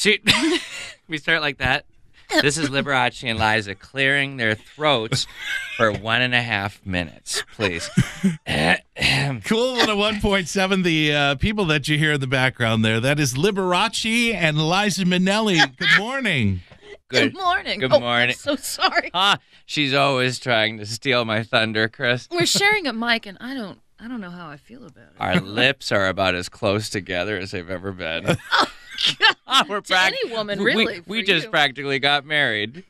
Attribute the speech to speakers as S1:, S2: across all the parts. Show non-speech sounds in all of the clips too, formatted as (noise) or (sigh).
S1: She, (laughs) we start like that. This is Liberace and Liza clearing their throats for one and a half minutes, please. (laughs)
S2: KOOL 101.7. The uh, people that you hear in the background there, that is Liberace and Liza Minnelli. Good morning.
S1: Good.
S3: Good morning.
S1: Good
S3: Oh,
S1: morning.
S3: I'm so sorry. (laughs)
S1: Ah, she's always trying to steal my thunder, Chris.
S3: We're sharing a mic, and I don't, I don't know how I feel about it.
S1: Our lips are about as close together as they've ever been. Ah, we're
S3: To
S1: prac-
S3: any woman,
S1: we-
S3: really,
S1: We,
S3: for
S1: just
S3: you.
S1: practically got married.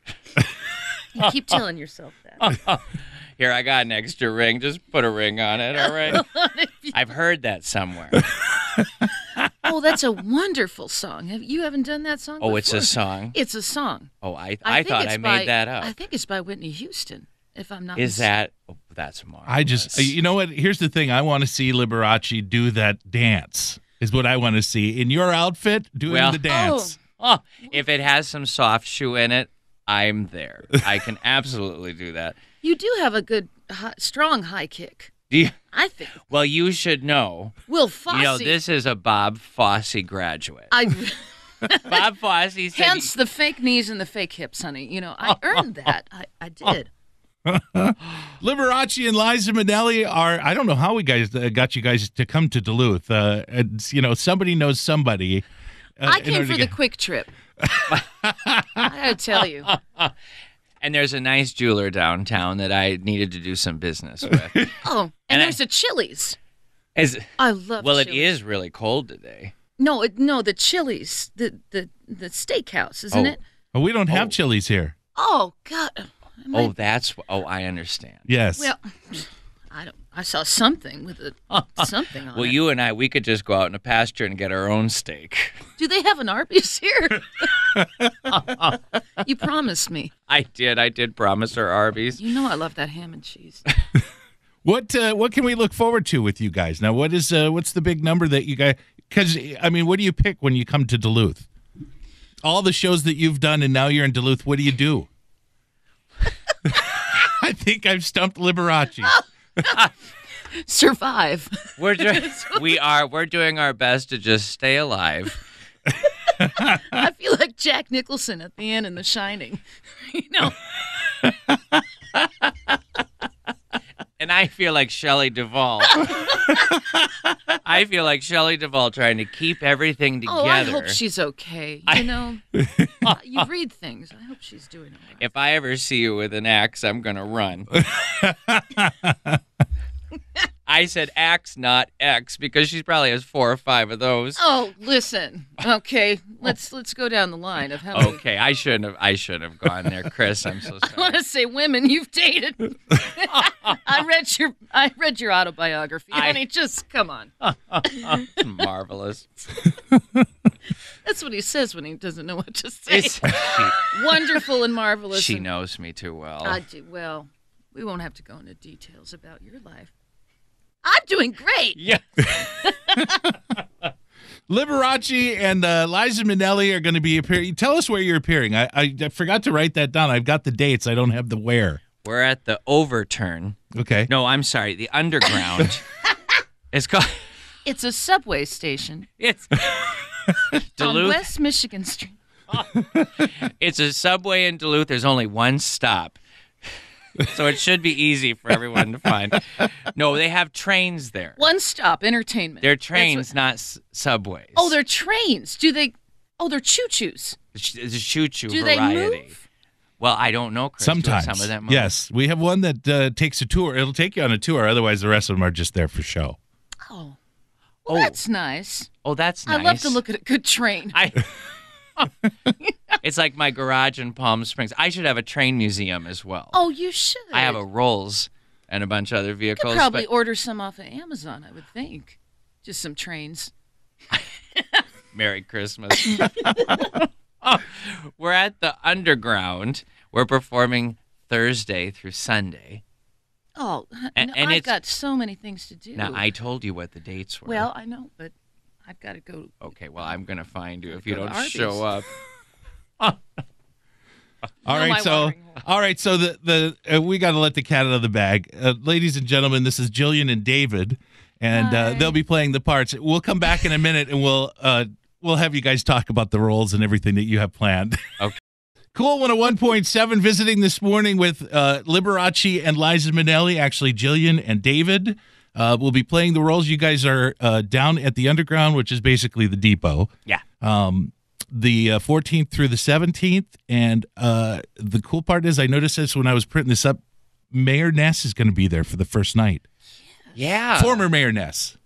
S3: You keep telling yourself that. (laughs)
S1: Here, I got an extra ring. Just put a ring on it, all right? (laughs) I've heard that somewhere. (laughs)
S3: oh, that's a wonderful song. Have you haven't done that song?
S1: Oh, it's a song.
S3: It's a song.
S1: Oh, I,
S3: I,
S1: I, thought
S3: it's
S1: I
S3: by-
S1: made that up.
S3: I think it's by Whitney Houston, if I'm not.
S1: Is
S3: mis-
S1: that? Oh, that's marvelous.
S2: I just, you know what? Here's the thing. I want to see Liberace do that dance, is what I want to see. In your outfit, doing
S1: Well-
S2: the dance.
S1: Oh. Oh, oh, if it has some soft shoe in it, I'm there. I can (laughs) absolutely do that.
S3: You do have a good, hi, strong high kick.
S1: Do you,
S3: I think.
S1: well, you should know.
S3: Will Fosse.
S1: You know, this is a Bob Fosse graduate.
S3: I, (laughs) (laughs)
S1: Bob Fosse said. he-
S3: hence the fake knees and the fake hips, honey. You know, I earned that. I, I did. (laughs)
S2: Liberace and Liza Minnelli are, I don't know how we guys uh, got you guys to come to Duluth. Uh, it's, you know, somebody knows somebody. uh,
S3: I came for
S2: to
S3: the quick trip. I gotta tell you. (laughs)
S1: and there's a nice jeweler downtown that I needed to do some business with. (laughs)
S3: Oh, and,
S1: And
S3: there's a Chili's.
S1: Is,
S3: I love.
S1: well, it
S3: Chili's.
S1: is really cold today.
S3: No, it, no, the Chili's, the the the steakhouse, isn't
S2: Oh.
S3: it?
S2: Oh, we don't have
S1: Oh.
S2: chilies here.
S3: Oh God. Am I-
S1: Oh, that's. Oh, I understand.
S2: Yes.
S3: well, I don't. I saw something with a something on
S1: Well,
S3: it.
S1: you and I, we could just go out in a pasture and get our own steak. (laughs)
S3: Do they have an Arby's here? (laughs) you promised me.
S1: I did. I did promise her Arby's.
S3: You know I love that ham and cheese. (laughs)
S2: What uh, what can we look forward to with you guys now? What is uh, what's the big number that you guys? Because I mean, what do you pick when you come to Duluth? All the shows that you've done, and now you're in Duluth. What do you do? (laughs) I think I've stumped Liberace. (laughs)
S3: Survive.
S1: We're (laughs) doing. we are. We're doing our best to just stay alive.
S3: I feel like Jack Nicholson at the end in The Shining. you know.
S1: And I feel like Shelley Duvall. I feel like Shelley Duvall trying to keep everything together.
S3: Oh, I hope she's okay. You know, Uh, you read things. I hope she's doing all right.
S1: if I ever see you with an axe, I'm gonna run. (laughs) I said axe, not X, because she probably has four or five of those.
S3: Oh, listen. Okay, let's let's go down the line of how many.
S1: Okay, I shouldn't have. I shouldn't have gone there, Chris. I'm so (laughs)
S3: I want to say women you've dated. (laughs) I read your I read your autobiography,
S1: I-
S3: honey. Just come on.
S1: Marvelous.
S3: That's what he says when he doesn't know what to say.
S1: It's, (laughs) she,
S3: Wonderful and marvelous.
S1: she
S3: and-
S1: knows me too well.
S3: I do well. We won't have to go into details about your life. I'm doing great.
S1: yeah. (laughs)
S2: Liberace and uh, Liza Minnelli are going to be appearing. Tell us where you're appearing. I, I, I forgot to write that down. I've got the dates. I don't have the where.
S1: We're at the Overturn.
S2: Okay.
S1: No, I'm sorry, the Underground. (laughs) it's called.
S3: It's a subway station
S1: It's (laughs)
S3: on
S1: Duluth.
S3: West Michigan Street. (laughs)
S1: It's a subway in Duluth. There's only one stop. (laughs) So it should be easy for everyone to find. No, they have trains there.
S3: One stop entertainment.
S1: They're trains,
S3: what-
S1: not s- subways.
S3: oh, they're trains. Do they? Oh, they're choo choos.
S1: It's a choo-choo
S3: Do they
S1: variety.
S3: move?
S1: Well, I don't know, Chris.
S2: Sometimes.
S1: some of them move?
S2: Yes. We have one that uh, takes a tour. It'll take you on a tour. Otherwise, the rest of them are just there for show.
S3: Oh,
S1: Oh,
S3: that's nice.
S1: oh, that's nice.
S3: I love to look at a good train. (laughs)
S1: I. it's like my garage in Palm Springs. I should have a train museum as well.
S3: Oh, you should.
S1: I have a Rolls and a bunch of other
S3: You
S1: vehicles.
S3: could probably
S1: but
S3: order some off of Amazon. I would think. Just some trains. (laughs)
S1: Merry Christmas. Oh, (laughs) we're at the Underground. We're performing Thursday through Sunday.
S3: Oh,
S1: And-
S3: no,
S1: and
S3: I've got so many things to do.
S1: Now, I told you what the dates were.
S3: well, I know, but I've got to go.
S1: okay, well, I'm going to find you if you don't show up. (laughs) (laughs)
S2: All
S3: Fill
S2: right, so all right, so the the uh, we got to let the cat out of the bag, uh, ladies and gentlemen. This is Jillian and David, and uh, they'll be playing the parts. We'll come back in a minute, and we'll uh, we'll have you guys talk about the roles and everything that you have planned.
S1: Okay.
S2: KOOL 101.7 visiting this morning with uh, Liberace and Liza Minnelli, actually Jillian and David. Uh, will be playing the roles. You guys are uh, down at the Underground, which is basically the depot.
S1: Yeah.
S2: Um, the uh, 14th through the 17th. And uh, the cool part is, I noticed this when I was printing this up. Mayor Ness is going to be there for the first night.
S1: Yeah.
S2: Former Mayor Ness.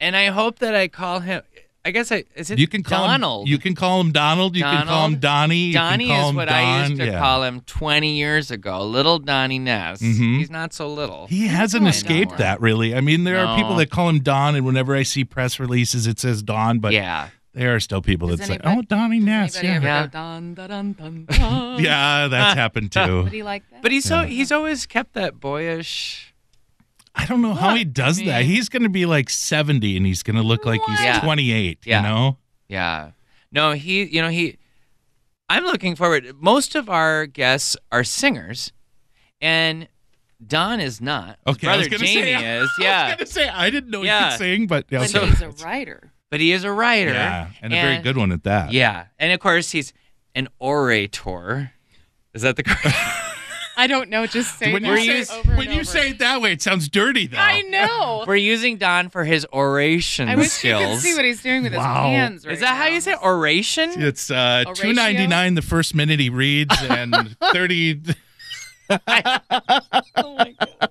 S1: and I hope that I call him. I guess I is it
S2: You can call
S1: Donald.
S2: him. You can call him Donald. You can call him
S1: Donald.
S2: Donnie. You can
S1: Donnie
S2: call
S1: is
S2: him
S1: what I used to
S2: yeah.
S1: call him 20 years ago. Little Donnie Ness.
S2: Mhm.
S1: He's not so little.
S2: He hasn't escaped that really. I mean, there are people that call him Don, and whenever I see press releases, it says Don, but
S1: yeah.
S2: there are still people that
S4: Does
S2: say, "Oh, Donnie Ness." Yeah,
S4: ever
S1: Yeah.
S4: go dun dun dun dun dun? (laughs)
S2: yeah, that's happened too.
S4: Would he like that?
S1: But he's so he's always kept that boyish.
S2: I don't know how he does
S1: I
S2: that. He's going to be like seventy, and he's going to look like he's
S1: Yeah.
S2: twenty-eight.
S1: Yeah.
S2: You know?
S1: Yeah. No, he, you know, he, I'm looking forward. Most of our guests are singers, and Don is not. His
S2: Okay, I
S1: brother Jamie (laughs)
S2: say-
S1: is.
S2: I
S1: Yeah.
S2: was going to say I didn't know he could sing, but
S4: but
S2: okay.
S4: he's a writer.
S1: but he is a writer.
S2: yeah, and a very good one at that.
S1: Yeah. And of course, he's an orator. Is that the correct? (laughs)
S3: I don't know. Just say
S2: When
S3: that
S2: you,
S1: say-
S3: over and
S2: when you
S3: over.
S2: say it that way, it sounds dirty, though.
S3: I know. (laughs)
S1: We're using Don for his oration
S3: I wish
S1: skills.
S3: you could see what he's doing with
S2: Wow.
S3: his hands. Right
S1: is that how you say oration?
S2: It's uh, two ninety nine the first minute he reads, and (laughs) thirty. (laughs)
S3: Oh my God.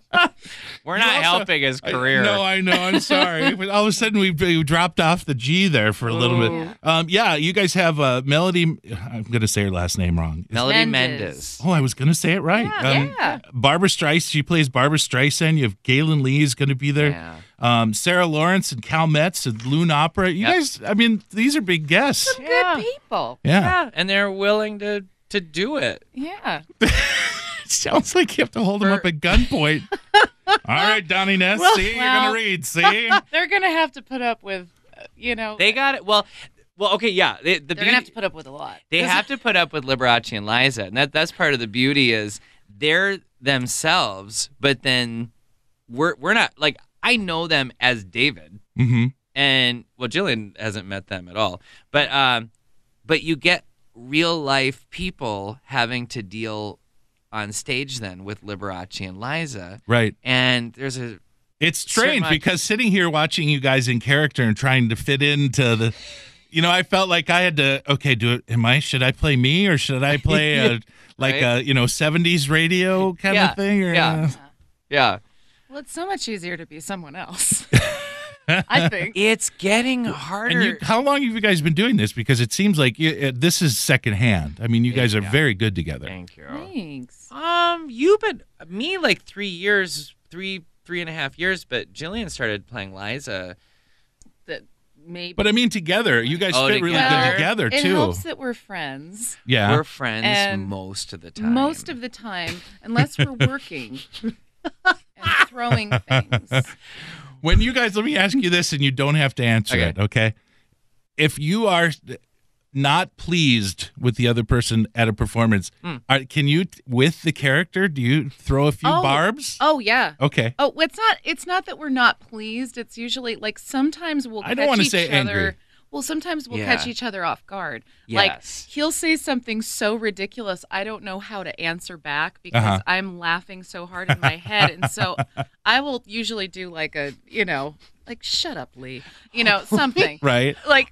S1: We're not
S2: also-
S1: helping his
S2: I-
S1: career.
S2: no, I know. I'm sorry. (laughs) but all of a sudden, we, we dropped off the G there for a little bit.
S3: Yeah.
S2: Um, yeah, you guys have uh, Melody. I'm going to say her last name wrong.
S1: Melody
S4: Mendez.
S1: Mendes.
S2: Oh, I was going to say it right.
S3: Yeah,
S2: um,
S3: yeah.
S2: Barbra Streisand. She plays Barbra Streisand. You have Galen Lee is going to be there.
S1: Yeah.
S2: Um, Sarah Lawrence and Cal Metz and Loon Opera. You
S1: Yep.
S2: guys, I mean, these are big guests.
S1: Yeah.
S3: Good people.
S2: Yeah.
S1: Yeah, and they're willing to to do it.
S3: Yeah. (laughs)
S2: It sounds like you have to hold them up at gunpoint. (laughs) All right, (laughs) Donnie Ness. see, you're going to read. (laughs) See?
S3: They're gonna have to put up with, uh, you know.
S1: They got it. Well, well, okay, yeah. They, the
S4: They're
S1: beauty,
S4: gonna have to put up with a lot.
S1: they have to put up with Liberace and Liza, and that that's part of the beauty is they're themselves, but then we're we're not like I know them as David,
S2: mm-hmm.
S1: and well, Jillian hasn't met them at all, but um, but you get real life people having to deal on stage then with Liberace and Liza,
S2: Right.
S1: and there's a
S2: It's strange
S1: amount-
S2: because sitting here watching you guys in character and trying to fit into the, you know, I felt like I had to. Okay, do it. Am I? Should I play me or should I play a (laughs) like
S1: Right.
S2: a you know '70s radio kind
S1: Yeah,
S2: of thing? Or,
S1: yeah. Uh, yeah.
S3: Well, it's so much easier to be someone else. (laughs) I think. (laughs)
S1: It's getting harder.
S2: And you, how long have you guys been doing this? Because it seems like you, uh, this is secondhand. I mean, you guys are
S1: Yeah.
S2: very good together.
S1: Thank you.
S3: Thanks.
S1: Um, you've been me like three years, three three and a half years, but Jillian started playing Liza.
S4: That maybe.
S2: But I mean, together, you guys
S1: Oh,
S2: fit really
S1: together.
S2: good together
S3: It
S2: too.
S3: helps that we're friends
S2: yeah.
S1: We're friends
S3: And
S1: most of the time.
S3: most of the time, unless we're working (laughs) and throwing things. (laughs)
S2: when you guys let me ask you this and you don't have to answer
S1: Okay.
S2: it okay if you are not pleased with the other person at a performance
S1: Hmm.
S2: are, can you with the character do you throw a few
S3: Oh.
S2: barbs
S3: Oh yeah.
S2: okay
S3: Oh, it's not. It's not that we're not pleased. It's usually like sometimes we'll.
S2: I
S3: catch
S2: don't wanna say
S3: other.
S2: angry.
S3: Well, sometimes we'll
S1: Yeah.
S3: catch each other off guard.
S1: Yes.
S3: Like he'll say something so ridiculous, I don't know how to answer back because
S2: Uh-huh.
S3: I'm laughing so hard in my head, and so (laughs) I will usually do like a, you know, like shut up, Lee, you know, (laughs) something.
S2: right
S3: Like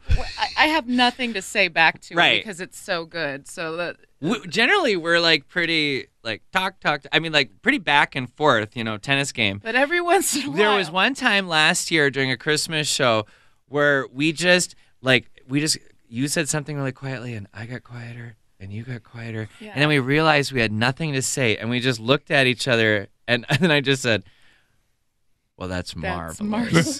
S3: i have nothing to say back to
S1: Right.
S3: it because it's so good. So that
S1: we, generally we're like pretty like talk talk. I mean, like pretty back and forth. You know, tennis game.
S3: but every once in a while
S1: There was one time last year during a Christmas show where we just like we just you said something really quietly and I got quieter and you got quieter
S3: Yeah.
S1: and then we realized we had nothing to say and we just looked at each other and, (laughs) and then I just said, "Well, that's,
S3: That's
S1: marvelous."
S3: marvelous.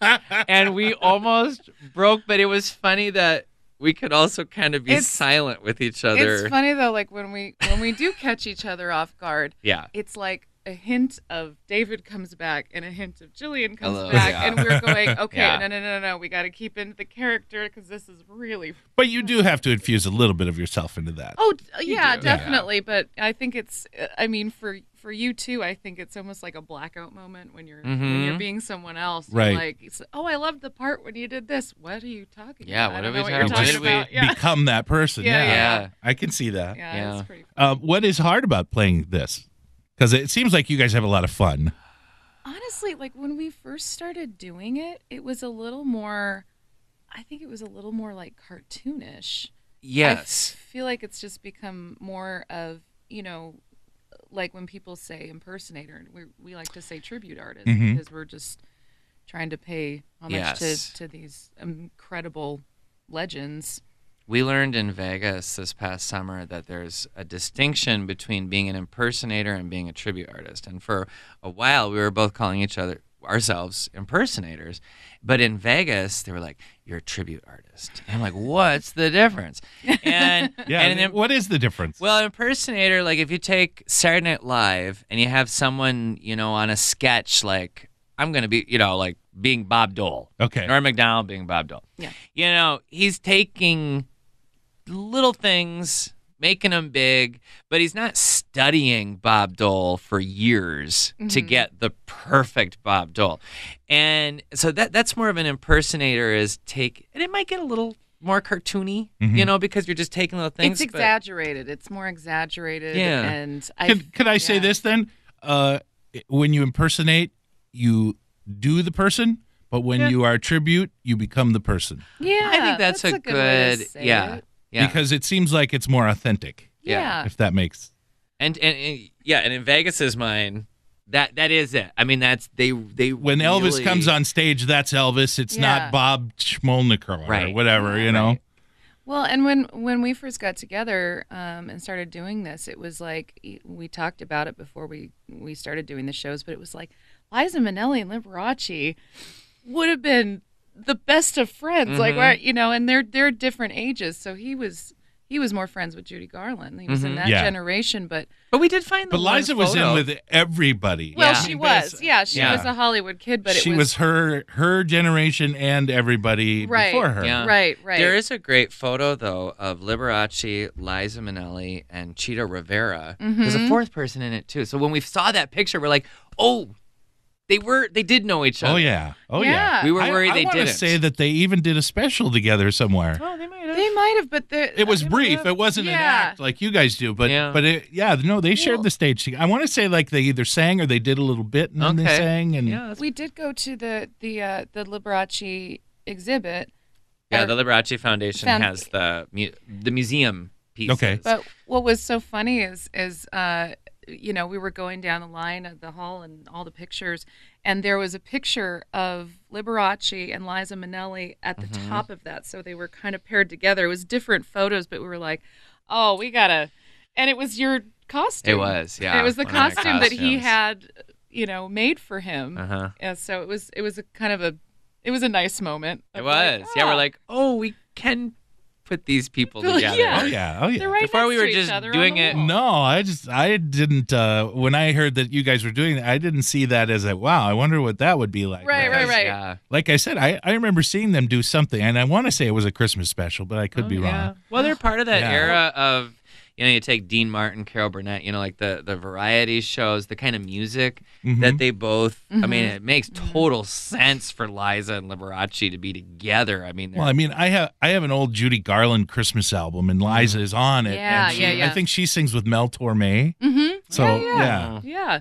S3: (laughs) (laughs)
S1: and we almost broke, but it was funny that we could also kind of be
S3: It's-
S1: silent with each other.
S3: It's funny though, like when we when we do catch each other off guard,
S1: Yeah.
S3: it's like a hint of David comes back and a hint of Jillian comes
S1: Hello,
S3: back,
S1: yeah.
S3: and we're going, (laughs) okay,
S1: Yeah.
S3: no, no, no, no, we got to keep into the character because this is really.
S2: But you do have to infuse a little bit of yourself into that.
S3: Oh, d- yeah,
S1: do, yeah.
S3: definitely. But I think it's, uh, I mean, for for you too, I think it's almost like a blackout moment when you're when
S1: Mhm.
S3: you're being someone else.
S2: Right.
S3: Like, oh, I loved the part when you did this. What are you talking
S1: Yeah,
S3: about?
S1: what are we
S3: you're
S1: talking-
S3: talking
S1: did we-
S3: about. Yeah.
S2: Become that person.
S3: Yeah,
S2: Yeah,
S1: yeah.
S2: I can see that.
S3: yeah,
S1: Yeah.
S3: it's pretty.
S2: Uh, what is hard about playing this? Because it seems like you guys have a lot of fun.
S3: honestly like when we first started doing it it was a little more i think it was a little more like cartoonish
S1: Yes.
S3: i feel like it's just become more of you know like when people say impersonator we, we like to say tribute artist
S2: Mhm.
S3: because we're just trying to pay homage
S1: Yes.
S3: to, to these incredible legends
S1: We learned in Vegas this past summer that there's a distinction between being an impersonator and being a tribute artist. And for a while, we were both calling each other ourselves impersonators. But in Vegas, they were like, "You're a tribute artist." And I'm like, "What's the difference?" (laughs) And
S2: Yeah.
S1: and an
S2: what is the difference?
S1: well, an impersonator, like if you take Saturday Night Live and you have someone, you know, on a sketch like I'm gonna be, you know, like being Bob Dole,
S2: okay.
S1: Norm Macdonald being Bob Dole.
S3: Yeah.
S1: You know, he's taking little things, making them big, but he's not studying Bob Dole for years to
S3: Mhm.
S1: get the perfect Bob Dole. And so that that's more of an impersonator is take and it might get a little more cartoony,
S2: Mhm.
S1: you know, because you're just taking little things.
S3: it's
S1: but-
S3: exaggerated it's more exaggerated
S1: Yeah.
S3: and i
S2: Could, could I say this then? Uh, when you impersonate, you do the person, but when
S1: Yeah.
S2: you are a tribute, you become the person.
S3: yeah
S1: I think that's, a,
S3: good,
S1: good, yeah,
S3: it.
S1: Yeah.
S2: Because it seems like it's more authentic,
S1: Yeah.
S3: yeah.
S2: if that makes
S1: and, and and yeah, and in Vegas's mind, that that is it. I mean, that's they they
S2: when Elvis comes on stage, that's Elvis. It's
S3: Yeah.
S2: not Bob Schmolnicker or
S1: Right.
S2: whatever, you know.
S1: Right.
S3: Well, and when when we first got together um, and started doing this, it was like we talked about it before we we started doing the shows, but it was like Liza Minnelli and Liberace would have been the best of friends, like
S1: Mhm.
S3: right, you know, and they're they're different ages, so he was he was more friends with Judy Garland. He was in
S1: Mhm.
S3: that
S2: Yeah.
S3: generation, but
S1: But we did find the
S2: But
S1: one
S2: Liza was in with everybody.
S3: well,
S1: Yeah.
S3: she was, yeah, she
S1: Yeah.
S3: was a Hollywood kid, but it
S2: she was, her her generation and everybody
S3: Right.
S2: before her.
S1: Yeah.
S3: right, right.
S1: There is a great photo though of Liberace, Liza Minnelli, and Chita Rivera. There's a
S3: Mhm.
S1: fourth person in it too. So when we saw that picture, we're like, oh, they were they did know each other.
S2: Oh yeah. Oh yeah.
S3: Yeah.
S1: We were worried
S2: I,
S1: they
S2: wanna
S1: didn't.
S2: say that they even did a special together somewhere.
S1: Oh, they might have.
S3: they might have, but the,
S2: It was
S3: I don't
S2: brief.
S3: know.
S2: It wasn't an
S3: Yeah.
S2: act like you guys do, but
S1: Yeah.
S2: but it, yeah, no, they shared
S3: Well-
S2: the stage. together. I want to say like they either sang or they did a little bit and then they
S1: Okay.
S2: sang and
S1: yeah, that's-
S3: We did go to the the uh, the Liberace exhibit,
S1: yeah. The Liberace Foundation
S3: Found-
S1: has the mu- the museum pieces.
S2: Okay.
S3: but what was so funny is is uh, you know we were going down the line of the hall and all the pictures, and there was a picture of Liberace and Liza Minnelli at the
S1: Mhm.
S3: top of that, so they were kind of paired together. It was different photos, but we were like, oh, we gotta, and it was your costume.
S1: It was, yeah.
S3: it was the
S1: one of my
S3: costume that he had, you know, made for him.
S1: Uh huh.
S3: Yeah, so it was it was a kind of a it was a nice moment.
S1: It
S3: of like,
S1: was. Yeah, we're
S3: ah,
S1: like, oh, we can put these people
S3: Yeah.
S1: together.
S2: oh yeah, oh yeah.
S3: they're right
S1: Before
S3: next
S1: we were
S3: each
S1: just
S3: other
S1: doing it-
S2: No, I just I didn't uh when I heard that you guys were doing that, I didn't see that as a wow, I wonder what that would be like.
S3: Right, right, right.
S1: Yeah.
S2: Like I said, I, I remember seeing them do something and I want to say it was a Christmas special, but I could
S1: Oh,
S2: be
S1: yeah.
S2: wrong.
S1: Well, they're part of that
S2: Yeah.
S1: era of, you know, you take Dean Martin, Carol Burnett, you know, like the the variety shows, the kind of music
S2: Mhm.
S1: that they both. I mean,
S3: Mhm.
S1: it makes total sense for Liza and Liberace to be together. I mean,
S2: Well, I mean, I have I have an old Judy Garland Christmas album, and Liza is on it.
S3: Yeah,
S2: and she-
S3: yeah, yeah.
S2: I think she sings with Mel Torme.
S3: Mm-hmm.
S2: So
S3: yeah,
S2: yeah,
S3: yeah. yeah.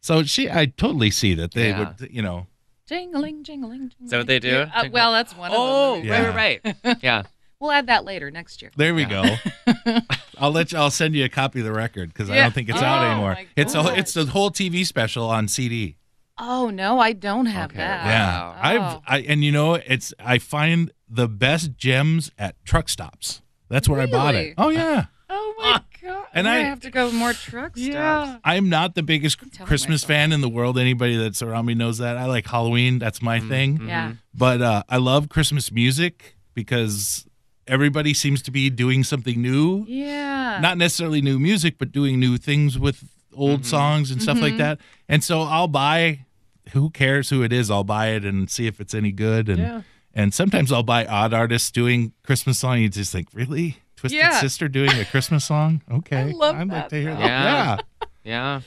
S2: so she, I totally see that they
S1: Yeah.
S2: would, you know,
S3: Jingling, jingling, jingling.
S1: that what they do?
S3: Uh, well, that's one
S1: oh,
S3: of them.
S2: Yeah.
S1: right, right, right. Yeah.
S3: We'll add that later next year.
S2: there we
S1: Yeah.
S2: go. (laughs) I'll let you. I'll send you a copy of the record because I don't think it's
S3: Oh,
S2: out anymore. It's a it's the whole TV special on CD.
S3: Oh no, I don't have
S1: Okay,
S3: that.
S2: Yeah,
S1: Wow.
S2: I've. I and you know it's I find the best gems at truck stops. That's where I bought it. Oh yeah.
S3: Oh my god.
S2: And
S3: I'm
S2: I-
S3: have to go more truck stops.
S2: I'm not the biggest Christmas
S3: myself.
S2: fan in the world. Anybody that's around me knows that. I like Halloween. That's my thing.
S1: Mhm.
S3: Yeah.
S2: But uh, I love Christmas music because everybody seems to be doing something new.
S3: Yeah.
S2: Not necessarily new music, but doing new things with old songs and stuff like that. And so I'll buy. Who cares who it is? I'll buy it and see if it's any good. And
S1: Yeah.
S2: and sometimes I'll buy odd artists doing Christmas song. You just think, really, Twisted
S3: Yeah.
S2: Sister doing a Christmas song? (laughs) Okay,
S3: love
S2: I'd like
S3: that,
S2: to hear
S3: though.
S2: that.
S1: Yeah.
S2: Yeah.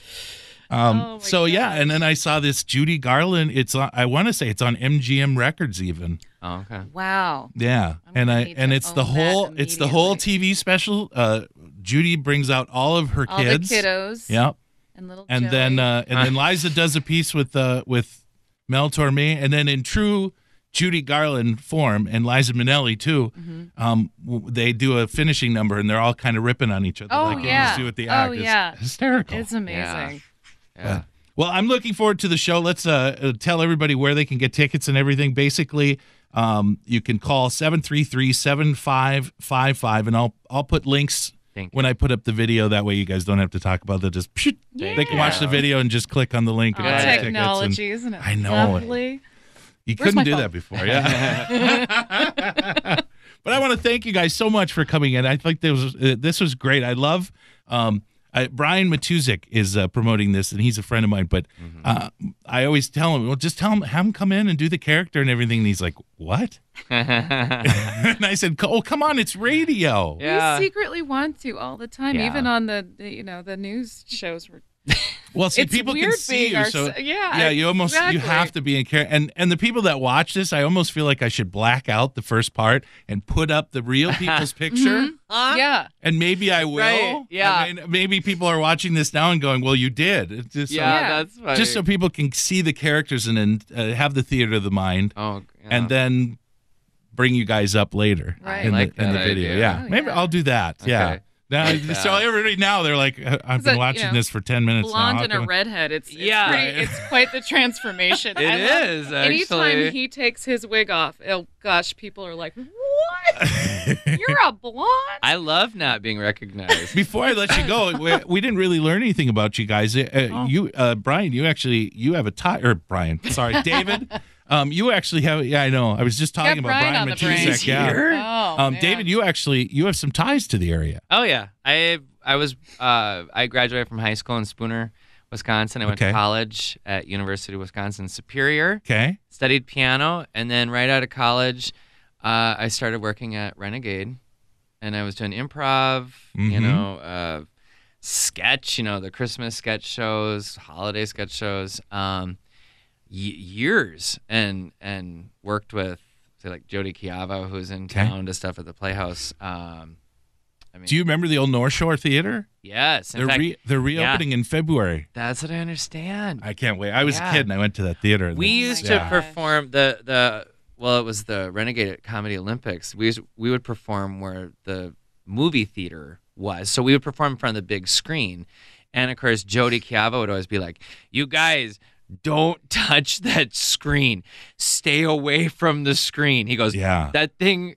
S1: Yeah.
S2: Um,
S3: Oh, my
S2: so yeah, and then I saw this Judy Garland. It's on, I want to say it's on MGM Records even.
S1: Oh, okay.
S3: Wow.
S2: Yeah,
S3: I'm
S2: and I and it's the whole it's the whole TV special. Uh, Judy brings out all of her
S3: All
S2: kids.
S3: the kiddos.
S2: Yep,
S3: And little
S2: and then uh, and then Liza does a piece with uh with Mel Torme, and then in true Judy Garland form and Liza Minnelli too.
S3: Mm-hmm.
S2: Um, they do a finishing number, and they're all kind of ripping on each other.
S3: Oh,
S2: like they
S3: yeah.
S2: always do with the
S3: Oh,
S2: act. It's
S3: yeah.
S2: hysterical.
S3: it's amazing.
S1: Yeah.
S2: Well, I'm looking forward to the show. Let's uh, uh, tell everybody where they can get tickets and everything. Basically, um, you can call 733-7555 and I'll I'll put links when I put up the video. That way you guys don't have to talk about it. Just pshut, they can watch the video and just click on the link and buy the tickets.
S3: technology,
S2: And
S3: isn't it?
S2: I know.
S3: Lovely.
S2: you
S3: Where's
S2: couldn't do
S3: phone?
S2: that before, yeah. (laughs) (laughs) but I want to thank you guys so much for coming in. I think this was uh, this was great. I love um, I, Brian Matuzik is uh, promoting this, and he's a friend of mine. But uh, I always tell him, well, just tell him, have him come in and do the character and everything. And he's like, what? (laughs) (laughs) and I said, oh, come on, it's radio.
S1: Yeah.
S3: We secretly want to all the time,
S1: Yeah.
S3: even on the, the you know the news shows. We're, (laughs)
S2: Well, see,
S3: it's
S2: people
S3: weird
S2: can see you,
S3: our,
S2: so
S3: yeah,
S2: yeah, you almost you have to be in character. And and the people that watch this, I almost feel like I should black out the first part and put up the real (laughs) people's picture.
S3: Yeah,
S2: And maybe I will.
S1: Right, yeah.
S2: I mean, maybe people are watching this now and going, "Well, you did." It's just so-
S1: yeah,
S3: Yeah.
S1: that's funny.
S2: just so people can see the characters and then uh, have the theater of the mind,
S1: Oh, yeah.
S2: and then bring you guys up later
S3: Right.
S2: in,
S1: I like
S2: the, in the video.
S1: idea.
S2: Yeah,
S3: Oh,
S2: maybe
S3: yeah.
S2: I'll do that. Yeah.
S1: Okay.
S2: Now,
S1: Like
S2: so
S1: that.
S2: everybody now they're like, I've
S3: Is
S2: been
S3: it, you
S2: watching
S3: know,
S2: this for ten minutes
S3: blonde
S2: now.
S3: And a redhead. It's it's
S1: Yeah.
S3: pretty, it's quite the transformation. (laughs)
S1: It
S3: I love-
S1: is,
S3: Anytime he takes his wig off, oh gosh, people are like, "What? (laughs) You're a blonde?"
S1: I love not being recognized. (laughs)
S2: Before I let you go, we, we didn't really learn anything about you guys. Uh,
S3: Oh.
S2: You, uh, Brian, you actually you have a tie, or Brian, sorry, David. Um, you actually have. Yeah, I know. I was just talking about
S3: Brian
S2: Brian
S3: on.
S2: Matusek. Yeah.
S3: Oh,
S2: Um,
S3: man.
S2: David, you actually you have some ties to the area.
S1: oh yeah, I I was uh, I graduated from high school in Spooner, Wisconsin. I went
S2: Okay.
S1: to college at University of Wisconsin Superior.
S2: Okay.
S1: Studied piano, and then right out of college, uh, I started working at Renegade, and I was doing improv. You
S2: Mhm.
S1: know, uh, sketch. You know, the Christmas sketch shows, holiday sketch shows. Um, y- years and and worked with say like Jody Chiava, who's in
S2: Okay.
S1: town to stuff at the Playhouse. Um, I mean,
S2: Do you remember the old North Shore Theater?
S1: Yes, in
S2: They're
S1: fact,
S2: re- they're reopening in February.
S1: that's what I understand.
S2: I can't wait. I was
S1: Yeah.
S2: a kid and I went to that theater.
S1: we used
S2: Yeah.
S1: to perform the the well, it was the Renegade Comedy Olympics. We used, we would perform where the movie theater was, so we would perform in front of the big screen. And of course, Jody Chiava would always be like, "You guys." Don't (laughs) touch that screen. Stay away from the screen. He goes,
S2: Yeah.
S1: That thing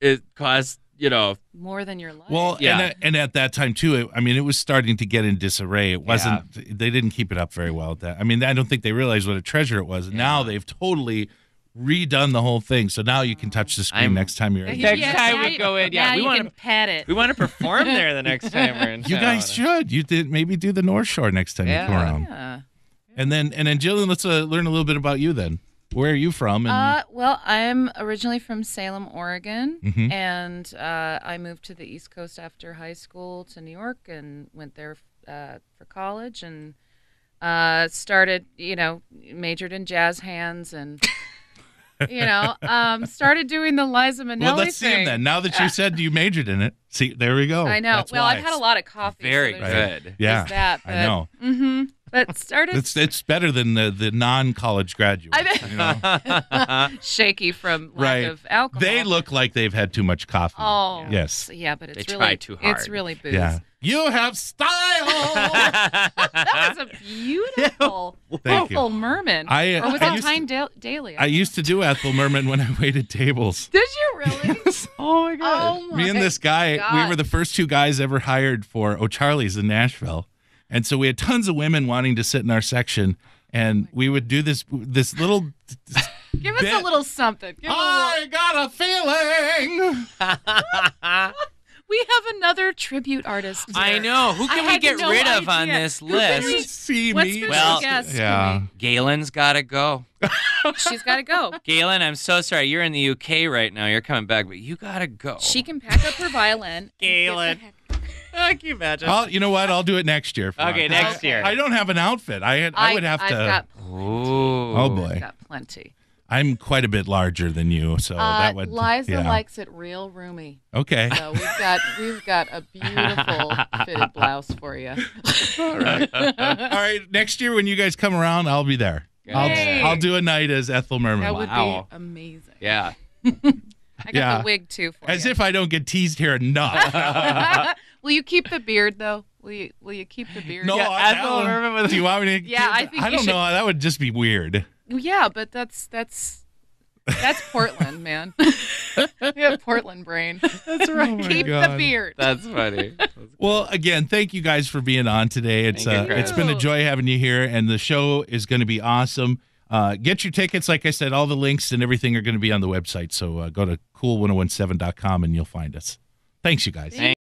S1: it costs, you know,
S3: more than your life.
S2: Well,
S1: Yeah.
S2: and, at, and at that time too, it, I mean, it was starting to get in disarray. It wasn't. They didn't keep it up very well. At that, I mean, I don't think they realized what a treasure it was. And Now they've totally redone the whole thing. So now you can touch the screen
S1: I'm-
S2: next time you're.
S1: in.
S2: at
S1: Next
S2: the-
S1: time
S3: now
S1: we go in, yeah,
S3: now
S1: we wanna-
S3: can pet it.
S1: we want to perform there the next time we're in (laughs)
S2: You guys should. You did maybe do the North Shore next time you come
S1: Yeah.
S2: around.
S3: Yeah.
S2: And then and then Jillian, let's uh, learn a little bit about you then. Where are you from? And
S3: Uh, well, I'm originally from Salem, Oregon,
S2: Mhm.
S3: and uh, I moved to the East Coast after high school to New York and went there uh, for college and uh, started, you know, majored in jazz hands and, (laughs) you know, um, started doing the Liza Minnelli
S2: well, let's see him then. Now that you (laughs) said you majored in it, see, there we go.
S3: I know.
S2: That's
S3: well,
S2: why.
S3: I've had a lot of coffee.
S1: Very
S3: there's-
S1: good.
S2: Yeah,
S3: there's that.
S2: I know.
S3: Mm-hmm. But started
S2: It's it's better than the the non college graduates.
S3: I bet-
S2: you know? (laughs)
S3: shaky from lack
S2: Right.
S3: of alcohol.
S2: They look like they've had too much coffee.
S3: Oh,
S2: Yes.
S3: Yeah, but it's
S1: They
S3: really
S1: try too
S3: It's really booze.
S2: Yeah. You have style. (laughs)
S3: That was a beautiful, (laughs)
S2: Thank
S3: beautiful
S2: you.
S3: merman.
S2: I,
S3: or was
S2: I
S3: that
S2: used
S3: Tyne da- Daly?
S2: I used to do Ethel Merman when I waited tables.
S3: Did you really?
S1: oh my god!
S3: oh my
S2: Me and this guy, we were the first two guys ever hired for oh, O'Charley's in Nashville. And so we had tons of women wanting to sit in our section. And oh we would do this this little (laughs)
S3: Give us a little something. Give us little.
S2: I got a feeling. (laughs)
S3: We have another tribute artist.
S1: I know. Who
S3: I
S1: can we get
S3: no
S1: rid of on this
S3: Who can we-
S1: list?
S2: See
S3: What
S2: me.
S1: Well,
S3: guest? can
S2: yeah.
S1: Galen's got to go.
S3: She's got to go. (laughs)
S1: Galen, I'm so sorry. You're in the UK right now. You're coming back, but you got to go.
S3: She can pack up her violin. and get the
S1: Galen.
S3: Heck-
S1: Oh, can you imagine?
S2: I'll, you know what? I'll do it next year.
S1: Okay,
S2: you.
S1: next year.
S2: I don't have an outfit. I had, I would have
S3: I've
S2: to.
S3: Got,
S1: Ooh.
S2: oh boy,
S3: I've got plenty.
S2: I'm quite a bit larger than you, so
S3: Uh,
S2: that would.
S3: Liza
S2: yeah.
S3: likes it real roomy.
S2: Okay.
S3: So we've got we've got a beautiful (laughs) fitted blouse for you. (laughs)
S2: All right. All right. Next year when you guys come around, I'll be there. I'll, I'll do a night as Ethel Merman.
S3: That would
S1: Wow.
S3: be amazing.
S1: Yeah. (laughs)
S3: I got
S2: Yeah.
S3: the wig too for
S2: As
S3: you.
S2: if I don't get teased here enough. (laughs)
S3: will you keep the beard though? Will you will you keep the beard?
S2: no,
S1: Yeah,
S2: I- that
S1: Ethel
S2: one-
S1: Merman
S2: Do you want me to?
S3: Yeah, I think.
S2: I don't
S3: should-
S2: know. That would just be weird.
S3: Yeah, but that's that's that's Portland, man. (laughs) we have Portland brain. That's right. (laughs)
S2: Oh my
S3: keep the beard.
S1: That's funny.
S2: Well, again, thank you guys for being on today. It's uh, it's been a joy having you here, and the show is going to be awesome. Uh, get your tickets. Like I said, all the links and everything are going to be on the website. So uh, go to kool1017.com and you'll find us. Thanks, you guys.
S1: Thank